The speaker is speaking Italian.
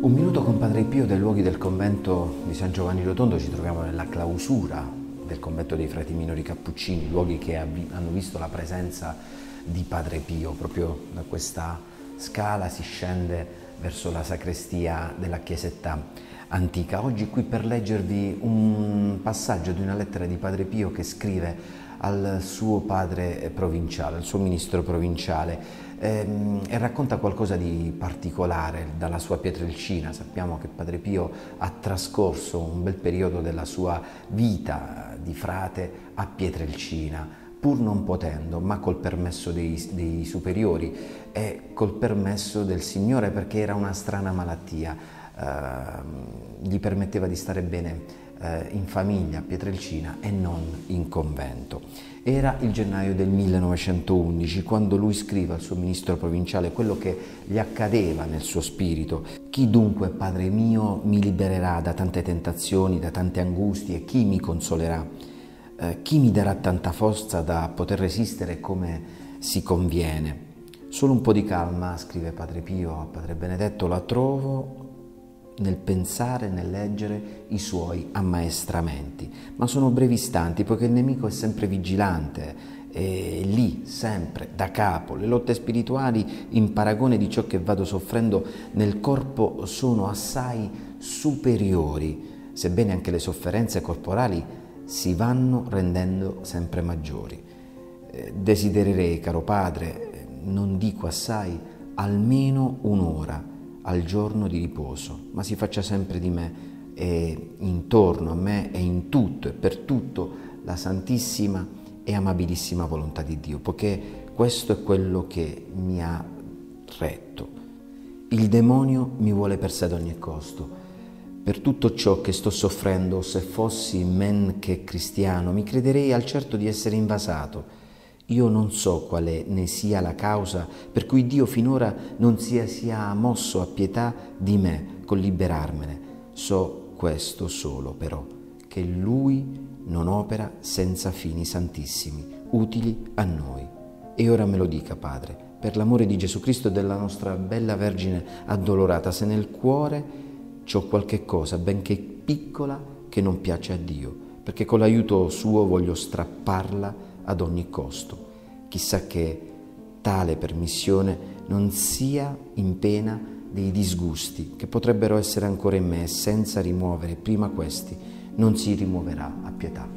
Un minuto con Padre Pio dai luoghi del convento di San Giovanni Rotondo, ci troviamo nella clausura del convento dei frati minori cappuccini, luoghi che hanno visto la presenza di Padre Pio. Proprio da questa scala si scende verso la sacrestia della chiesetta antica. Oggi qui per leggervi un passaggio di una lettera di Padre Pio che scrive al suo padre provinciale, al suo ministro provinciale ehm, e racconta qualcosa di particolare dalla sua Pietrelcina. Sappiamo che Padre Pio ha trascorso un bel periodo della sua vita di frate a Pietrelcina pur non potendo, ma col permesso dei, dei, superiori e col permesso del Signore perché era una strana malattia, gli permetteva di stare bene eh, in famiglia a Pietrelcina e non in convento. Era il gennaio del 1911 quando lui scrive al suo ministro provinciale quello che gli accadeva nel suo spirito. Chi dunque, Padre mio, mi libererà da tante tentazioni, da tante angustie? Chi mi consolerà? Eh, chi mi darà tanta forza da poter resistere come si conviene? Solo un po' di calma, scrive Padre Pio a Padre Benedetto, la trovo nel pensare, nel leggere i suoi ammaestramenti, ma sono brevi istanti poiché il nemico è sempre vigilante, è lì sempre da capo. Le lotte spirituali in paragone di ciò che vado soffrendo nel corpo sono assai superiori, sebbene anche le sofferenze corporali si vanno rendendo sempre maggiori. Eh, desidererei, caro padre, non dico assai, almeno un'ora al giorno di riposo, ma si faccia sempre di me e intorno a me e in tutto e per tutto la santissima e amabilissima volontà di Dio, poiché questo è quello che mi ha retto. Il demonio mi vuole per sé ad ogni costo. Per tutto ciò che sto soffrendo, se fossi men che cristiano, mi crederei al certo di essere invasato io non so quale ne sia la causa per cui Dio finora non sia, sia mosso a pietà di me col liberarmene. So questo solo però, che Lui non opera senza fini santissimi, utili a noi. E ora me lo dica, Padre, per l'amore di Gesù Cristo e della nostra bella Vergine addolorata, se nel cuore c'ho qualche cosa, benché piccola, che non piace a Dio, perché con l'aiuto suo voglio strapparla ad ogni costo. Chissà che tale permissione non sia in pena dei disgusti che potrebbero essere ancora in me senza rimuovere prima questi non si rimuoverà a pietà.